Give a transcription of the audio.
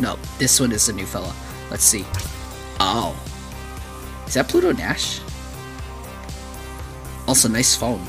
No, this one is a new fella. Let's see. Oh. Is that Pluto Nash? Also, nice phone.